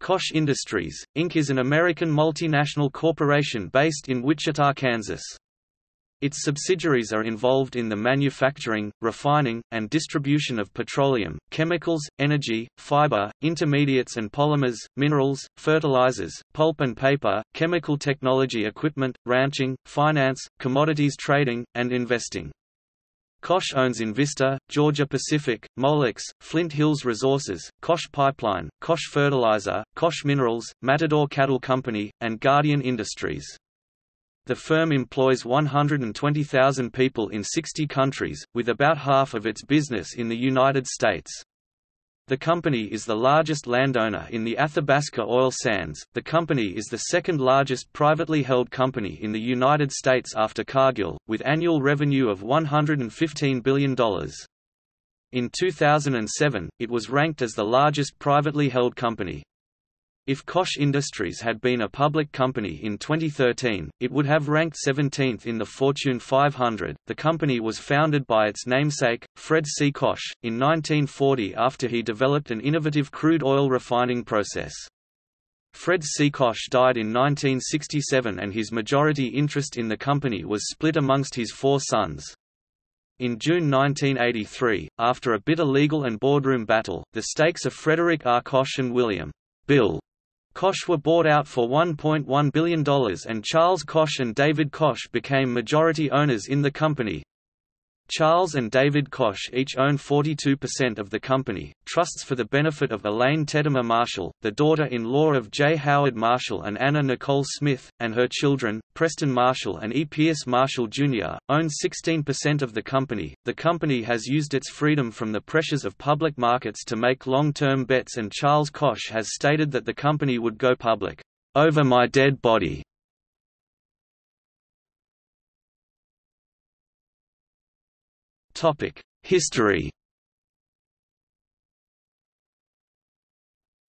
Koch Industries, Inc. is an American multinational corporation based in Wichita, Kansas. Its subsidiaries are involved in the manufacturing, refining, and distribution of petroleum, chemicals, energy, fiber, intermediates and polymers, minerals, fertilizers, pulp and paper, chemical technology equipment, ranching, finance, commodities trading, and investing. Koch owns Invista, Georgia Pacific, Molex, Flint Hills Resources, Koch Pipeline, Koch Fertilizer, Koch Minerals, Matador Cattle Company, and Guardian Industries. The firm employs 120,000 people in 60 countries, with about half of its business in the United States. The company is the largest landowner in the Athabasca oil sands. The company is the second largest privately held company in the United States after Cargill, with annual revenue of $115 billion. In 2007, it was ranked as the largest privately held company. If Koch Industries had been a public company in 2013, it would have ranked 17th in the Fortune 500. The company was founded by its namesake, Fred C. Koch, in 1940 after he developed an innovative crude oil refining process. Fred C. Koch died in 1967 and his majority interest in the company was split amongst his four sons. In June 1983, after a bitter legal and boardroom battle, the stakes of Frederick R. Koch and William Bill Koch were bought out for $1.1 billion and Charles Koch and David Koch became majority owners in the company. Charles and David Koch each own 42% of the company. Trusts for the benefit of Elaine Tettemer Marshall, the daughter-in-law of J. Howard Marshall and Anna Nicole Smith, and her children, Preston Marshall and E. Pierce Marshall Jr., own 16% of the company. The company has used its freedom from the pressures of public markets to make long-term bets and Charles Koch has stated that the company would go public, over my dead body. History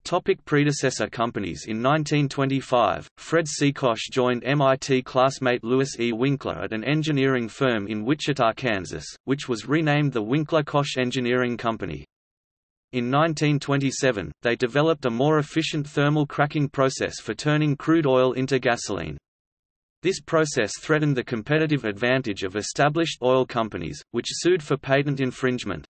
Topic predecessor companies In 1925, Fred. Koch joined MIT classmate Louis E. Winkler at an engineering firm in Wichita, Kansas, which was renamed the Winkler-Koch Engineering Company. In 1927, they developed a more efficient thermal cracking process for turning crude oil into gasoline. This process threatened the competitive advantage of established oil companies, which sued for patent infringement.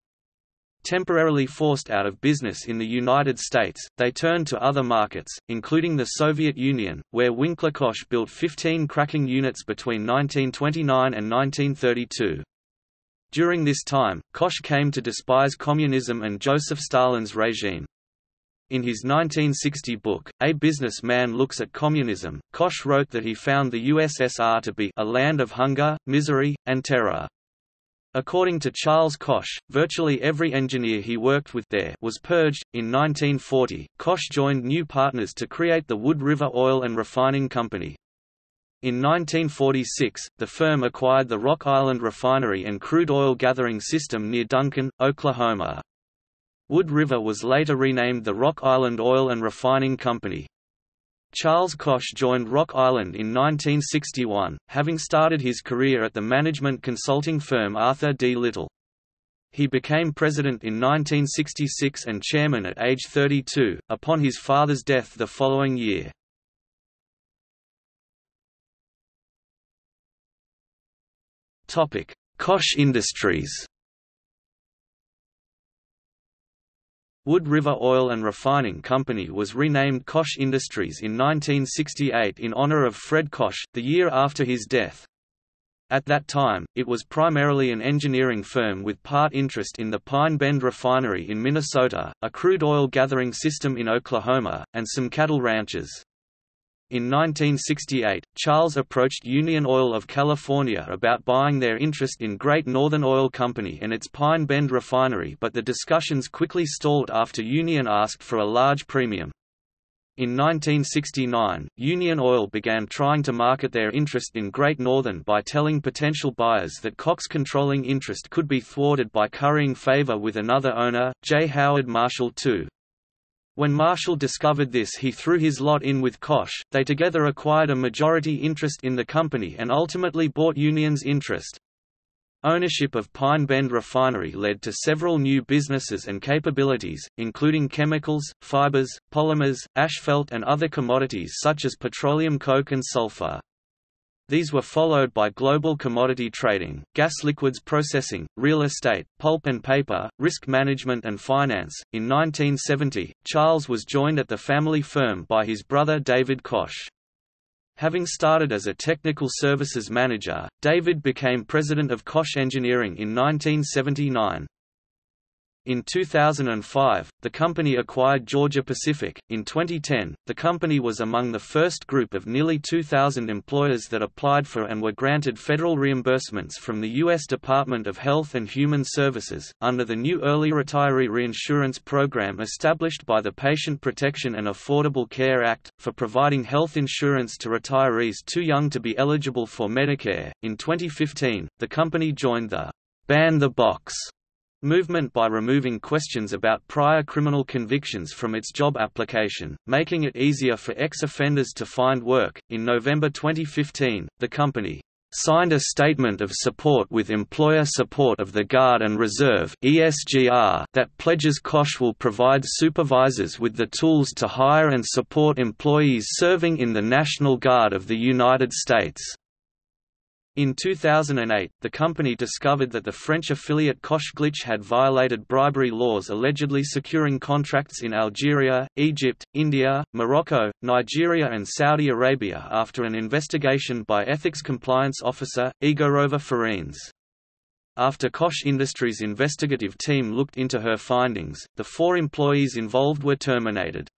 Temporarily forced out of business in the United States, they turned to other markets, including the Soviet Union, where Winkler-Koch built 15 cracking units between 1929 and 1932. During this time, Koch came to despise communism and Joseph Stalin's regime. In his 1960 book, A Businessman Looks at Communism, Koch wrote that he found the USSR to be a land of hunger, misery, and terror. According to Charles Koch, virtually every engineer he worked with there was purged. In 1940, Koch joined new partners to create the Wood River Oil and Refining Company. In 1946, the firm acquired the Rock Island Refinery and crude oil gathering system near Duncan, Oklahoma. Wood River was later renamed the Rock Island Oil and Refining Company. Charles Koch joined Rock Island in 1961, having started his career at the management consulting firm Arthur D. Little. He became president in 1966 and chairman at age 32, upon his father's death the following year. Koch Industries Wood River Oil and Refining Company was renamed Koch Industries in 1968 in honor of Fred Koch, the year after his death. At that time, it was primarily an engineering firm with part interest in the Pine Bend Refinery in Minnesota, a crude oil gathering system in Oklahoma, and some cattle ranches. In 1968, Charles approached Union Oil of California about buying their interest in Great Northern Oil Company and its Pine Bend refinery but the discussions quickly stalled after Union asked for a large premium. In 1969, Union Oil began trying to market their interest in Great Northern by telling potential buyers that Koch's controlling interest could be thwarted by currying favor with another owner, J. Howard Marshall II. When Marshall discovered this he threw his lot in with Koch, they together acquired a majority interest in the company and ultimately bought Union's interest. Ownership of Pine Bend Refinery led to several new businesses and capabilities, including chemicals, fibers, polymers, asphalt and other commodities such as petroleum coke and sulfur. These were followed by global commodity trading, gas liquids processing, real estate, pulp and paper, risk management and finance. In 1970, Charles was joined at the family firm by his brother David Koch. Having started as a technical services manager, David became president of Koch Engineering in 1979. In 2005, the company acquired Georgia Pacific. In 2010, the company was among the first group of nearly 2,000 employers that applied for and were granted federal reimbursements from the U.S. Department of Health and Human Services, under the new Early Retiree Reinsurance Program established by the Patient Protection and Affordable Care Act, for providing health insurance to retirees too young to be eligible for Medicare. In 2015, the company joined the Ban the Box movement by removing questions about prior criminal convictions from its job application, making it easier for ex-offenders to find work. In November 2015, the company signed a statement of support with employer support of the Guard and Reserve (ESGR) that pledges Koch will provide supervisors with the tools to hire and support employees serving in the National Guard of the United States. In 2008, the company discovered that the French affiliate Koch Glitsch had violated bribery laws allegedly securing contracts in Algeria, Egypt, India, Morocco, Nigeria and Saudi Arabia after an investigation by ethics compliance officer, Igorova Farines. After Koch Industries' investigative team looked into her findings, the four employees involved were terminated.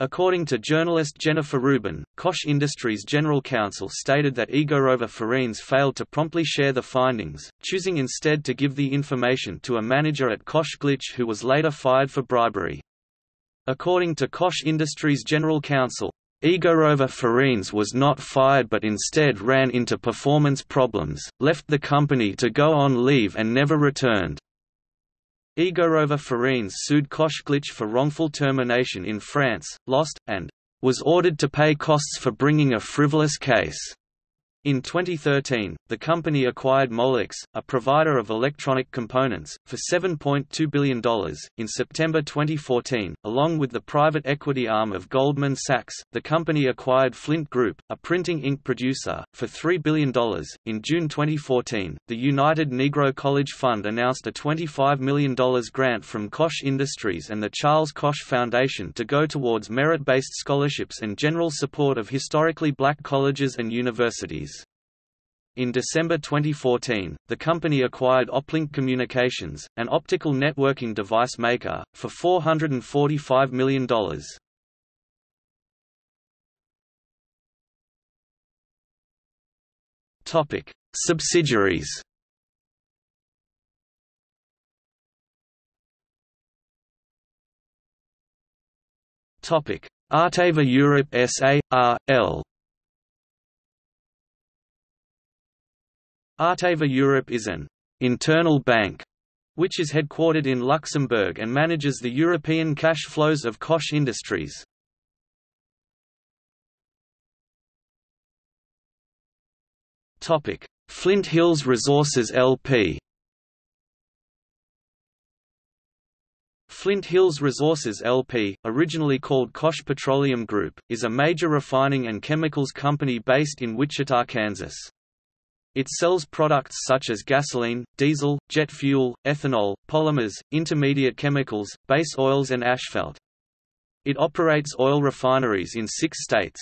According to journalist Jennifer Rubin, Koch Industries General Counsel stated that Igorova Farines failed to promptly share the findings, choosing instead to give the information to a manager at Koch Glitsch who was later fired for bribery. According to Koch Industries General Counsel, Igorova Farines was not fired but instead ran into performance problems, left the company to go on leave and never returned. Igorova Farines sued Koch Glitsch for wrongful termination in France, lost, and was ordered to pay costs for bringing a frivolous case. In 2013, the company acquired Molex, a provider of electronic components, for $7.2 billion. In September 2014, along with the private equity arm of Goldman Sachs, the company acquired Flint Group, a printing ink producer, for $3 billion. In June 2014, the United Negro College Fund announced a $25 million grant from Koch Industries and the Charles Koch Foundation to go towards merit based scholarships and general support of historically black colleges and universities. In December 2014, the company acquired Oplink Communications, an optical networking device maker, for $445 million. Topic: Subsidiaries. Topic: Arteva Europe SA, R.L. Arteva Europe is an internal bank which is headquartered in Luxembourg and manages the European cash flows of Koch Industries. Topic: Flint Hills Resources LP Flint Hills Resources LP, originally called Koch Petroleum Group, is a major refining and chemicals company based in Wichita, Kansas. It sells products such as gasoline, diesel, jet fuel, ethanol, polymers, intermediate chemicals, base oils and asphalt. It operates oil refineries in six states.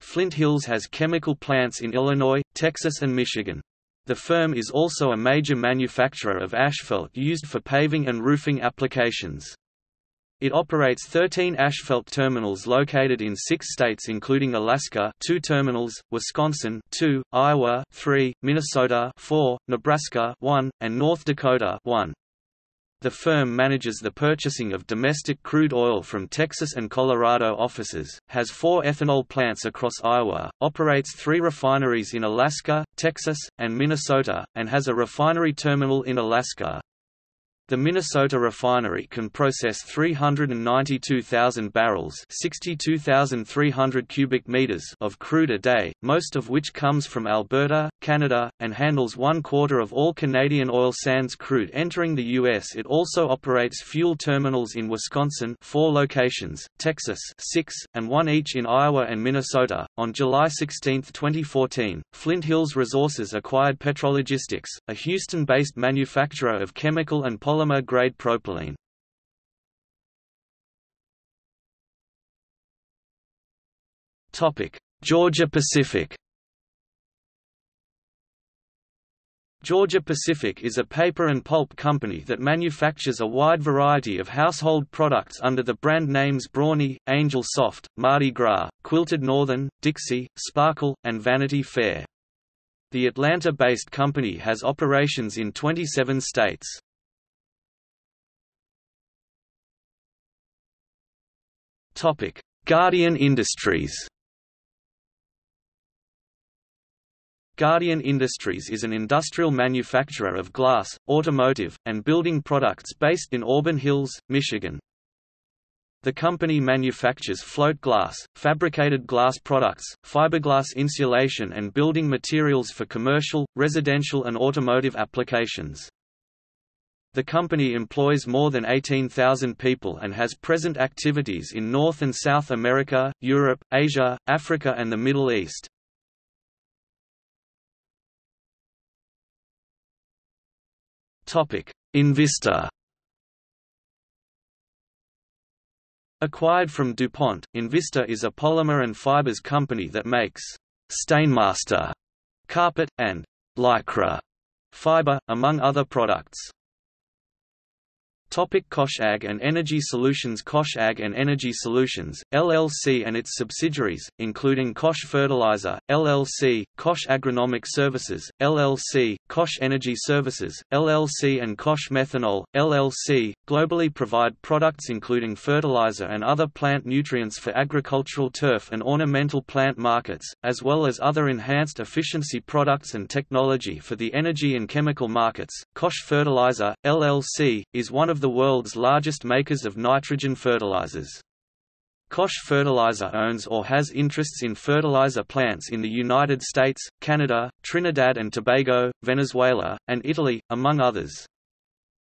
Flint Hills has chemical plants in Illinois, Texas and Michigan. The firm is also a major manufacturer of asphalt used for paving and roofing applications. It operates 13 asphalt terminals located in six states including Alaska two terminals, Wisconsin two, Iowa three, Minnesota four, Nebraska one, and North Dakota one. The firm manages the purchasing of domestic crude oil from Texas and Colorado offices, has four ethanol plants across Iowa, operates three refineries in Alaska, Texas, and Minnesota, and has a refinery terminal in Alaska. The Minnesota refinery can process 392,000 barrels (62,300 cubic meters) of crude a day, most of which comes from Alberta, Canada, and handles one quarter of all Canadian oil sands crude entering the U.S. It also operates fuel terminals in Wisconsin four locations, Texas six, and one each in Iowa and Minnesota. On July 16, 2014, Flint Hills Resources acquired Petrologistics, a Houston-based manufacturer of chemical and polymer-grade propylene. Topic: Georgia Pacific Georgia Pacific is a paper and pulp company that manufactures a wide variety of household products under the brand names Brawny, Angel Soft, Mardi Gras, Quilted Northern, Dixie, Sparkle, and Vanity Fair. The Atlanta-based company has operations in 27 states. Guardian Industries Guardian Industries is an industrial manufacturer of glass, automotive, and building products based in Auburn Hills, Michigan. The company manufactures float glass, fabricated glass products, fiberglass insulation and building materials for commercial, residential and automotive applications. The company employs more than 18,000 people and has present activities in North and South America, Europe, Asia, Africa and the Middle East. Invista Acquired from DuPont, Invista is a polymer and fibers company that makes Stainmaster carpet, and Lycra fiber, among other products. Topic Koch Ag and Energy Solutions Koch Ag and Energy Solutions, LLC and its subsidiaries, including Koch Fertilizer, LLC, Koch Agronomic Services, LLC, Koch Energy Services, LLC and Koch Methanol, LLC, globally provide products including fertilizer and other plant nutrients for agricultural turf and ornamental plant markets, as well as other enhanced efficiency products and technology for the energy and chemical markets. Koch Fertilizer, LLC, is one of the world's largest makers of nitrogen fertilizers. Koch Fertilizer owns or has interests in fertilizer plants in the United States, Canada, Trinidad and Tobago, Venezuela, and Italy, among others.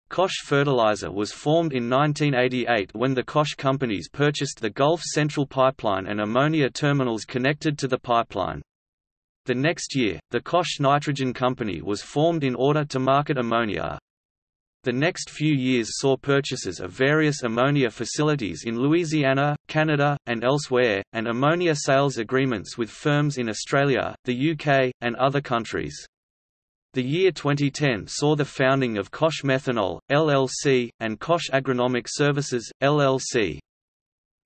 Koch Fertilizer was formed in 1988 when the Koch companies purchased the Gulf Central Pipeline and ammonia terminals connected to the pipeline. The next year, the Koch Nitrogen Company was formed in order to market ammonia. The next few years saw purchases of various ammonia facilities in Louisiana, Canada, and elsewhere, and ammonia sales agreements with firms in Australia, the UK, and other countries. The year 2010 saw the founding of Koch Methanol, LLC, and Koch Agronomic Services, LLC.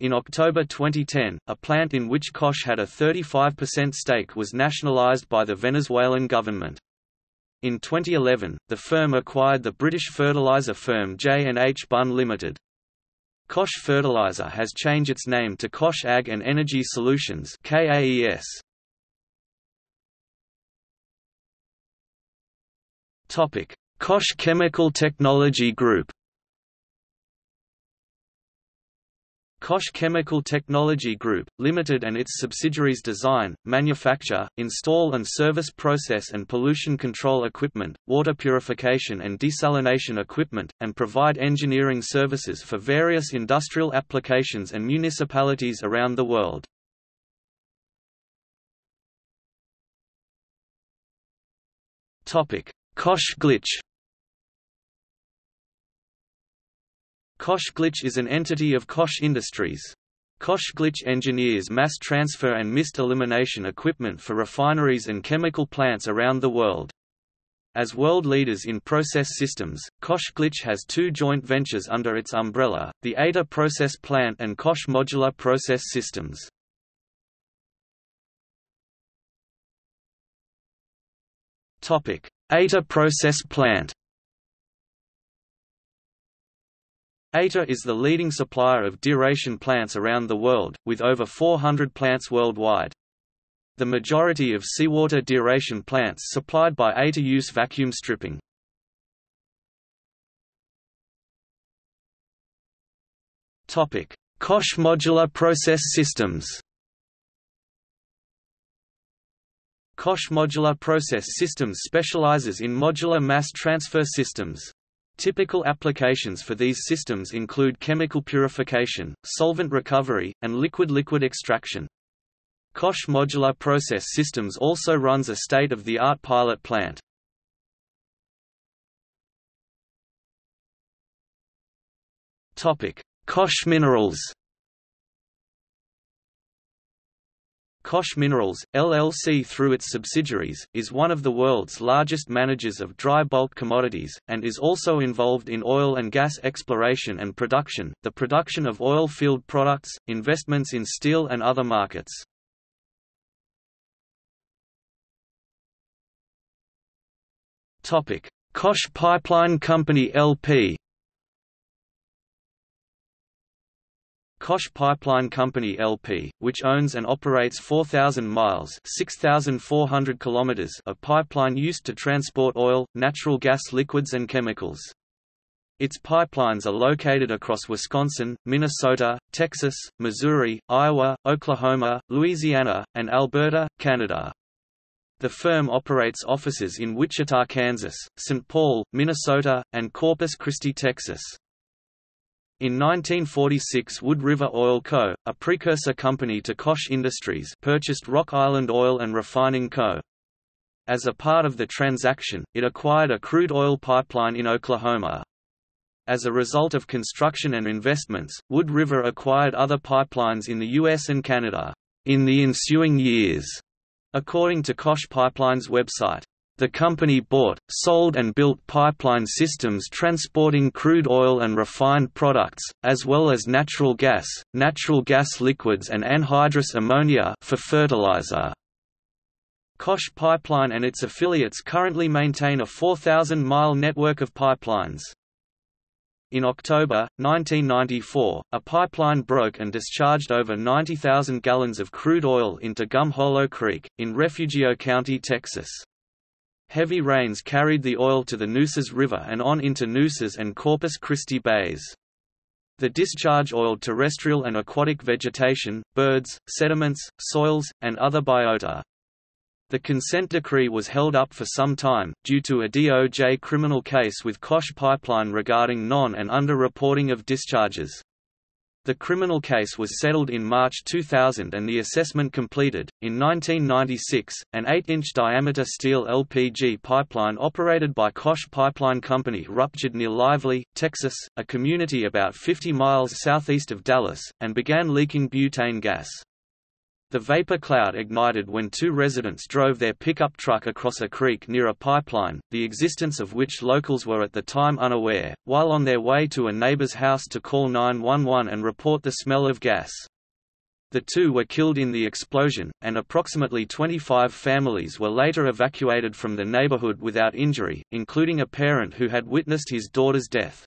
In October 2010, a plant in which Koch had a 35% stake was nationalized by the Venezuelan government. In 2011, the firm acquired the British fertiliser firm J&H Bunn Limited. Koch Fertiliser has changed its name to Koch Ag and Energy Solutions KAES. Topic: Koch Chemical Technology Group Koch Chemical Technology Group, Limited and its subsidiaries design, manufacture, install and service process and pollution control equipment, water purification and desalination equipment, and provide engineering services for various industrial applications and municipalities around the world. Koch Glitsch Koch Glitsch is an entity of Koch Industries. Koch Glitsch engineers mass transfer and mist elimination equipment for refineries and chemical plants around the world. As world leaders in process systems, Koch Glitsch has two joint ventures under its umbrella, the Eta Process Plant and Koch Modular Process Systems. Eta Process Plant Eta is the leading supplier of deaeration plants around the world, with over 400 plants worldwide. The majority of seawater deaeration plants supplied by Eta use vacuum stripping. Koch Modular Process Systems Koch Modular Process Systems specializes in modular mass transfer systems. Typical applications for these systems include chemical purification, solvent recovery, and liquid-liquid extraction. Koch Modular Process Systems also runs a state-of-the-art pilot plant. Koch Minerals Koch Minerals, LLC through its subsidiaries, is one of the world's largest managers of dry bulk commodities, and is also involved in oil and gas exploration and production, the production of oil field products, investments in steel and other markets. Koch Pipeline Company LP Koch Pipeline Company LP, which owns and operates 4,000 miles (6,400 kilometers) of pipeline used to transport oil, natural gas liquids and chemicals. Its pipelines are located across Wisconsin, Minnesota, Texas, Missouri, Iowa, Oklahoma, Louisiana, and Alberta, Canada. The firm operates offices in Wichita, Kansas, St. Paul, Minnesota, and Corpus Christi, Texas. In 1946 Wood River Oil Co., a precursor company to Koch Industries purchased Rock Island Oil and Refining Co. As a part of the transaction, it acquired a crude oil pipeline in Oklahoma. As a result of construction and investments, Wood River acquired other pipelines in the US and Canada in the ensuing years, according to Koch Pipeline's website. The company bought, sold and built pipeline systems transporting crude oil and refined products, as well as natural gas, natural gas liquids and anhydrous ammonia for fertilizer. Koch Pipeline and its affiliates currently maintain a 4,000-mile network of pipelines. In October, 1994, a pipeline broke and discharged over 90,000 gallons of crude oil into Gum Hollow Creek, in Refugio County, Texas. Heavy rains carried the oil to the Nueces River and on into Nueces and Corpus Christi bays. The discharge oiled terrestrial and aquatic vegetation, birds, sediments, soils, and other biota. The consent decree was held up for some time, due to a DOJ criminal case with Koch Pipeline regarding non- and under-reporting of discharges. The criminal case was settled in March 2000 and the assessment completed. In 1996, an 8 inch diameter steel LPG pipeline operated by Koch Pipeline Company ruptured near Lively, Texas, a community about 50 miles southeast of Dallas, and began leaking butane gas. The vapor cloud ignited when two residents drove their pickup truck across a creek near a pipeline, the existence of which locals were at the time unaware, while on their way to a neighbor's house to call 911 and report the smell of gas. The two were killed in the explosion, and approximately 25 families were later evacuated from the neighborhood without injury, including a parent who had witnessed his daughter's death.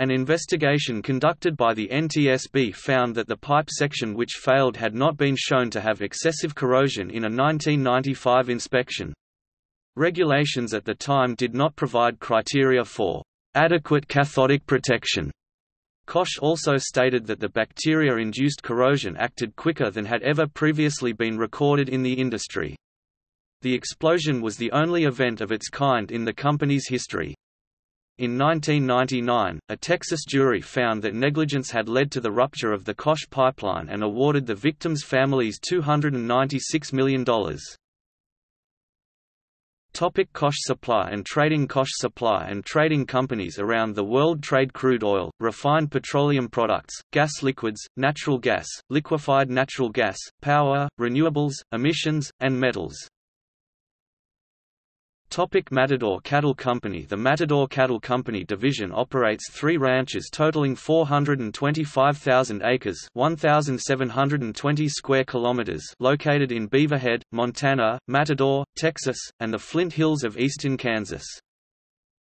An investigation conducted by the NTSB found that the pipe section which failed had not been shown to have excessive corrosion in a 1995 inspection. Regulations at the time did not provide criteria for adequate cathodic protection. Koch also stated that the bacteria-induced corrosion acted quicker than had ever previously been recorded in the industry. The explosion was the only event of its kind in the company's history. In 1999, a Texas jury found that negligence had led to the rupture of the Koch pipeline and awarded the victims' families $296 million. Topic Koch Supply and Trading Koch Supply and trading companies around the world trade crude oil, refined petroleum products, gas liquids, natural gas, liquefied natural gas, power, renewables, emissions, and metals. Topic Matador Cattle Company The Matador Cattle Company division operates three ranches totaling 425,000 acres 1,720 square kilometers located in Beaverhead, Montana, Matador, Texas, and the Flint Hills of eastern Kansas.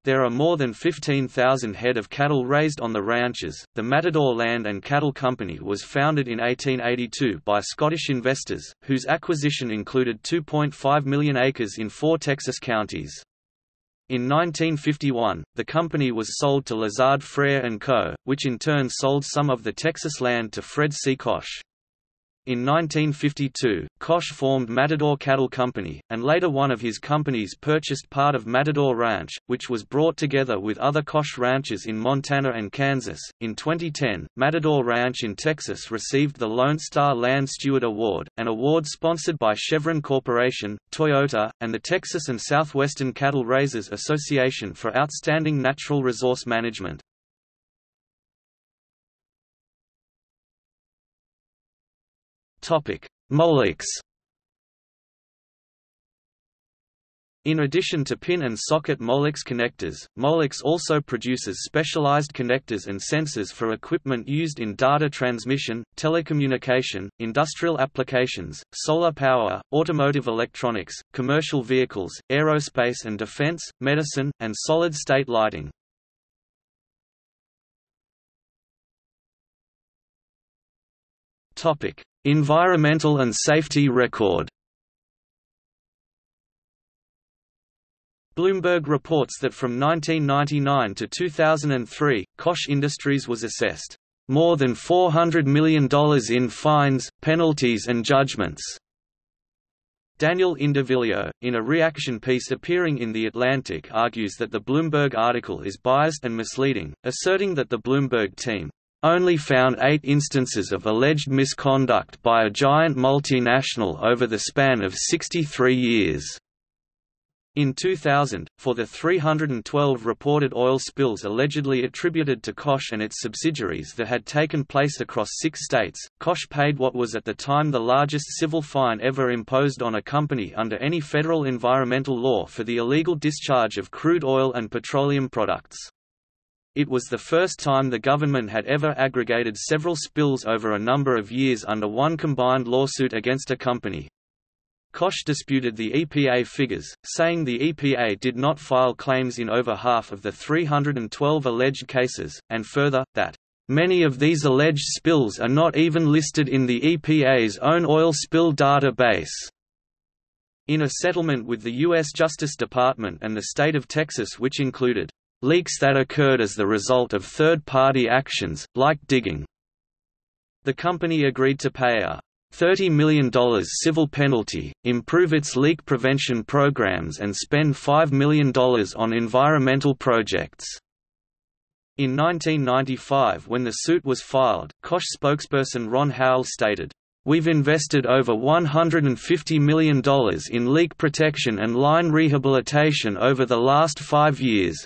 There are more than 15,000 head of cattle raised on the ranches. The Matador Land and Cattle Company was founded in 1882 by Scottish investors, whose acquisition included 2.5 million acres in four Texas counties. In 1951, the company was sold to Lazard Frere & Co., which in turn sold some of the Texas land to Fred C. Koch. In 1952, Koch formed Matador Cattle Company, and later one of his companies purchased part of Matador Ranch, which was brought together with other Koch ranches in Montana and Kansas. In 2010, Matador Ranch in Texas received the Lone Star Land Steward Award, an award sponsored by Chevron Corporation, Toyota, and the Texas and Southwestern Cattle Raisers Association for outstanding natural resource management. Molex. In addition to pin and socket Molex connectors, Molex also produces specialized connectors and sensors for equipment used in data transmission, telecommunication, industrial applications, solar power, automotive electronics, commercial vehicles, aerospace and defense, medicine, and solid-state lighting. Environmental and safety record Bloomberg reports that from 1999 to 2003, Koch Industries was assessed more than $400 million in fines, penalties and judgments. Daniel Indiviglio, in a reaction piece appearing in The Atlantic argues that the Bloomberg article is biased and misleading, asserting that the Bloomberg team only found eight instances of alleged misconduct by a giant multinational over the span of 63 years. In 2000, for the 312 reported oil spills allegedly attributed to Koch and its subsidiaries that had taken place across six states, Koch paid what was at the time the largest civil fine ever imposed on a company under any federal environmental law for the illegal discharge of crude oil and petroleum products. It was the first time the government had ever aggregated several spills over a number of years under one combined lawsuit against a company. Koch disputed the EPA figures, saying the EPA did not file claims in over half of the 312 alleged cases, and further, that Many of these alleged spills are not even listed in the EPA's own oil spill database. In a settlement with the U.S. Justice Department and the state of Texas which included leaks that occurred as the result of third-party actions, like digging. The company agreed to pay a $30 million civil penalty, improve its leak prevention programs and spend $5 million on environmental projects. In 1995 when the suit was filed, Koch spokesperson Ron Howell stated, We've invested over $150 million in leak protection and line rehabilitation over the last five years,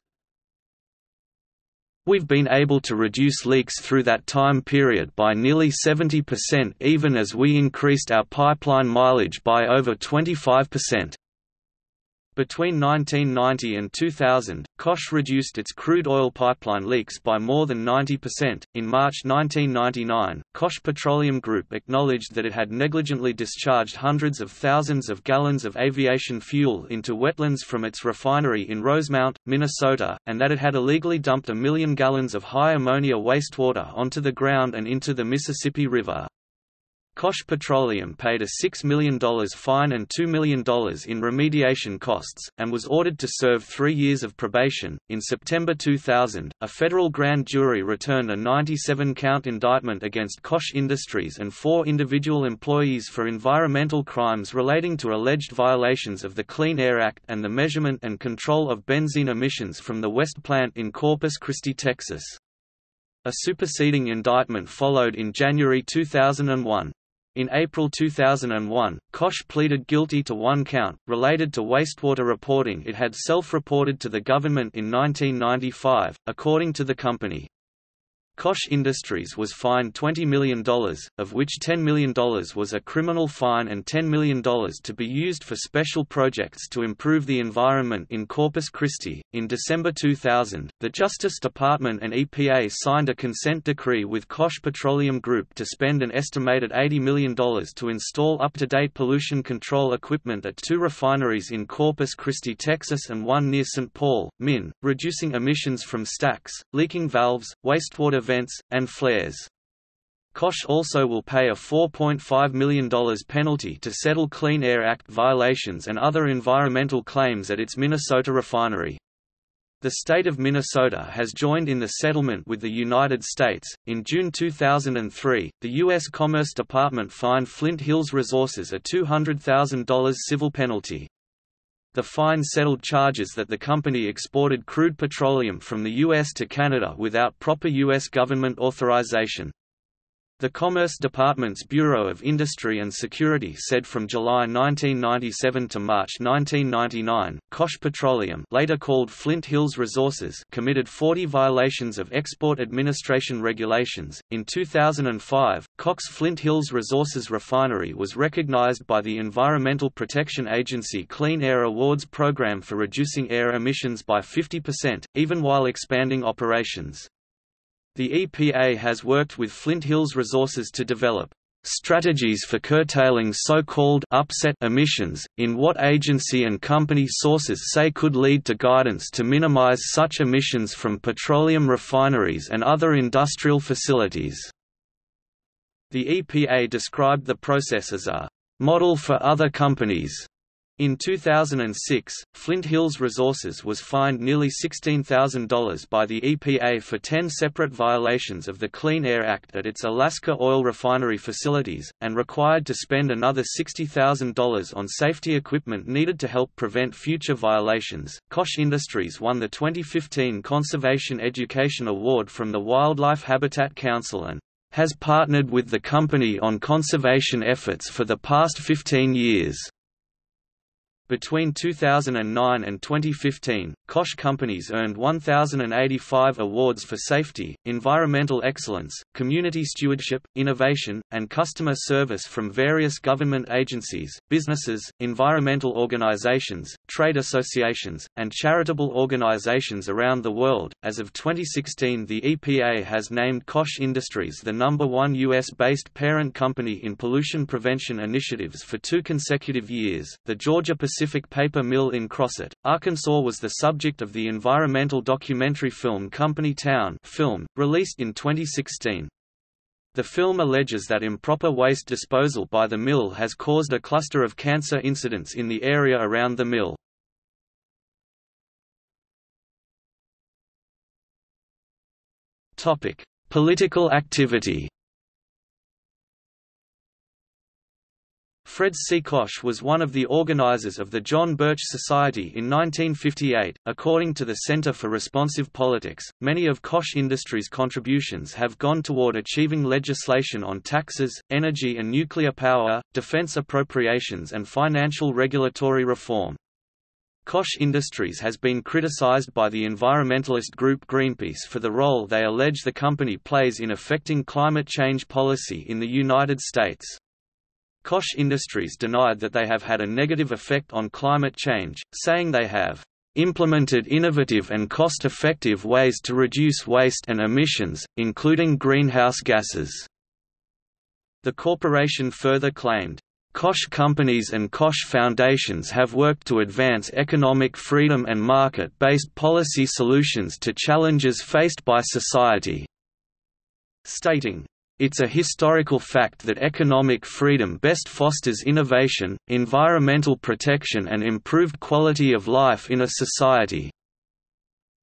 We've been able to reduce leaks through that time period by nearly 70% even as we increased our pipeline mileage by over 25%. Between 1990 and 2000, Koch reduced its crude oil pipeline leaks by more than 90%. In March 1999, Koch Petroleum Group acknowledged that it had negligently discharged hundreds of thousands of gallons of aviation fuel into wetlands from its refinery in Rosemount, Minnesota, and that it had illegally dumped a million gallons of high ammonia wastewater onto the ground and into the Mississippi River. Koch Petroleum paid a $6 million fine and $2 million in remediation costs, and was ordered to serve three years of probation. In September 2000, a federal grand jury returned a 97 count indictment against Koch Industries and four individual employees for environmental crimes relating to alleged violations of the Clean Air Act and the measurement and control of benzene emissions from the West Plant in Corpus Christi, Texas. A superseding indictment followed in January 2001. In April 2001, Koch pleaded guilty to one count, related to wastewater reporting it had self-reported to the government in 1995, according to the company. Koch Industries was fined $20 million, of which $10 million was a criminal fine and $10 million to be used for special projects to improve the environment in Corpus Christi. In December 2000, the Justice Department and EPA signed a consent decree with Koch Petroleum Group to spend an estimated $80 million to install up to date pollution control equipment at two refineries in Corpus Christi, Texas, and one near St. Paul, Min, reducing emissions from stacks, leaking valves, wastewater vents, and flares. Koch also will pay a $4.5 million penalty to settle Clean Air Act violations and other environmental claims at its Minnesota refinery. The state of Minnesota has joined in the settlement with the United States. In June 2003, the U.S. Commerce Department fined Flint Hills Resources a $200,000 civil penalty. The fine settled charges that the company exported crude petroleum from the U.S. to Canada without proper U.S. government authorization. The Commerce Department's Bureau of Industry and Security said from July 1997 to March 1999, Koch Petroleum later called Flint Hills Resources committed 40 violations of Export Administration regulations. In 2005, Koch's Flint Hills Resources refinery was recognized by the Environmental Protection Agency Clean Air Awards program for reducing air emissions by 50%, even while expanding operations. The EPA has worked with Flint Hills Resources to develop strategies for curtailing so-called upset emissions, in what agency and company sources say could lead to guidance to minimize such emissions from petroleum refineries and other industrial facilities. The EPA described the process as a model for other companies in 2006, Flint Hills Resources was fined nearly $16,000 by the EPA for 10 separate violations of the Clean Air Act at its Alaska oil refinery facilities, and required to spend another $60,000 on safety equipment needed to help prevent future violations. Koch Industries won the 2015 Conservation Education Award from the Wildlife Habitat Council and has partnered with the company on conservation efforts for the past 15 years. Between 2009 and 2015, Koch companies earned 1,085 awards for safety, environmental excellence, community stewardship, innovation, and customer service from various government agencies, businesses, environmental organizations, trade associations, and charitable organizations around the world. As of 2016, the EPA has named Koch Industries the number one U.S. based parent company in pollution prevention initiatives for two consecutive years. The Georgia Pacific Pacific Paper Mill in Crossett, Arkansas was the subject of the environmental documentary film Company Town film, released in 2016. The film alleges that improper waste disposal by the mill has caused a cluster of cancer incidents in the area around the mill. Political activity Fred C. Koch was one of the organizers of the John Birch Society in 1958. According to the Center for Responsive Politics, many of Koch Industries' contributions have gone toward achieving legislation on taxes, energy and nuclear power, defense appropriations, and financial regulatory reform. Koch Industries has been criticized by the environmentalist group Greenpeace for the role they allege the company plays in affecting climate change policy in the United States. Koch Industries denied that they have had a negative effect on climate change, saying they have implemented innovative and cost-effective ways to reduce waste and emissions, including greenhouse gases." The corporation further claimed, Koch companies and Koch foundations have worked to advance economic freedom and market-based policy solutions to challenges faced by society," stating, it's a historical fact that economic freedom best fosters innovation, environmental protection and improved quality of life in a society.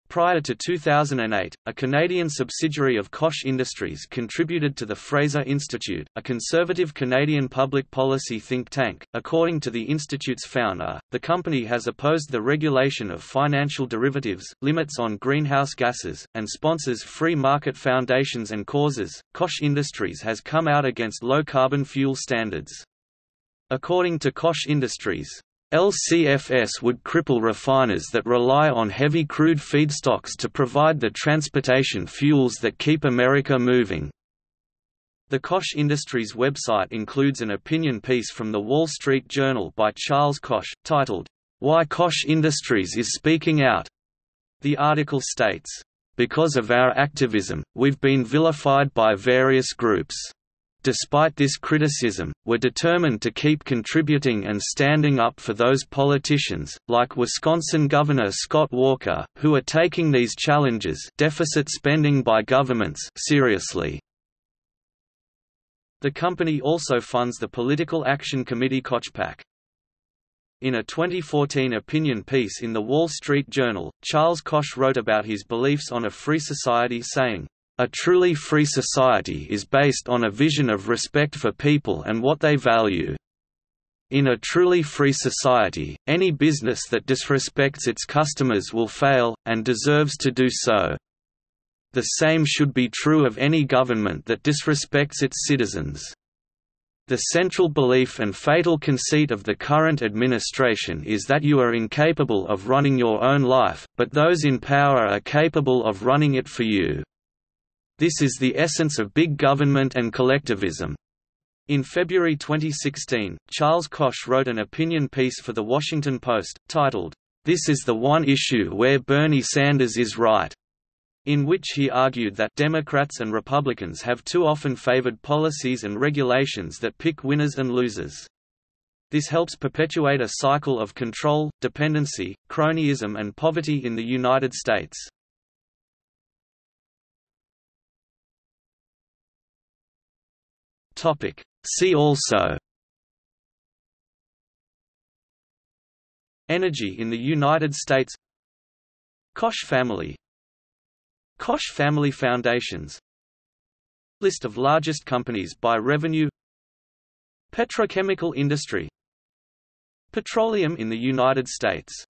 Prior to 2008, a Canadian subsidiary of Koch Industries contributed to the Fraser Institute, a conservative Canadian public policy think tank. According to the institute's founder, the company has opposed the regulation of financial derivatives, limits on greenhouse gases, and sponsors free market foundations and causes. Koch Industries has come out against low carbon fuel standards. According to Koch Industries, LCFS would cripple refiners that rely on heavy crude feedstocks to provide the transportation fuels that keep America moving. The Koch Industries website includes an opinion piece from The Wall Street Journal by Charles Koch, titled, Why Koch Industries is Speaking Out. The article states, Because of our activism, we've been vilified by various groups. Despite this criticism, we're determined to keep contributing and standing up for those politicians, like Wisconsin Governor Scott Walker, who are taking these challenges deficit spending by governments seriously. The company also funds the Political Action Committee KochPAC. In a 2014 opinion piece in The Wall Street Journal, Charles Koch wrote about his beliefs on a free society saying, "...a truly free society is based on a vision of respect for people and what they value. In a truly free society, any business that disrespects its customers will fail, and deserves to do so. The same should be true of any government that disrespects its citizens." The central belief and fatal conceit of the current administration is that you are incapable of running your own life, but those in power are capable of running it for you. This is the essence of big government and collectivism. In February 2016, Charles Koch wrote an opinion piece for The Washington Post, titled, This is the one issue where Bernie Sanders is right in which he argued that Democrats and Republicans have too often favored policies and regulations that pick winners and losers. This helps perpetuate a cycle of control, dependency, cronyism and poverty in the United States. See also. Energy in the United States. Koch family. Koch Family Foundations. List of largest companies by revenue. Petrochemical industry. Petroleum in the United States